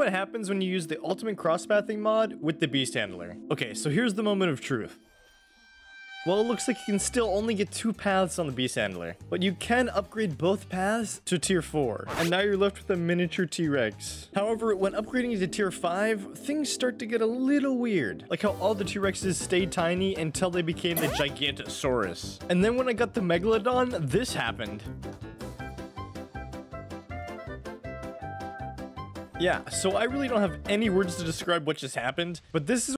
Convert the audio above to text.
what happens when you use the ultimate crosspathing mod with the beast handler. Okay, so here's the moment of truth. Well, it looks like you can still only get two paths on the Beast Handler, but you can upgrade both paths to tier 4, and now you're left with a miniature T-Rex. However, when upgrading to tier 5, things start to get a little weird, like how all the T-Rexes stayed tiny until they became the Gigantosaurus. And then when I got the Megalodon, this happened. Yeah, so I really don't have any words to describe what just happened, but this is